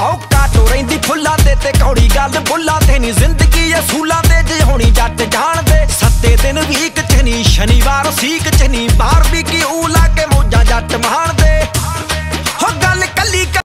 ਔਕਾ to ਰਹਿੰਦੀ ਫੁੱਲਾਂ ਤੇ ਤੇ ਕੌੜੀ ਗੱਲ ਬੁੱਲਾਂ ਤੇ ਨਹੀਂ ਜ਼ਿੰਦਗੀ ਅਸੂਲਾਂ ਤੇ ਜੇ ਹੋਣੀ ਜੱਟ ਜਾਣਦੇ। ਸੱਤੇ ਦਿਨ ਵੀਕ ਚ ਨਹੀਂ ਸ਼ਨੀਵਾਰ ਸੀਕ ਚ ਨਹੀਂ ਬਾਹਰ ਵੀ